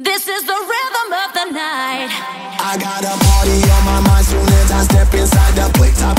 This is the rhythm of the night. I got a party on my mind soon as I step inside the place. I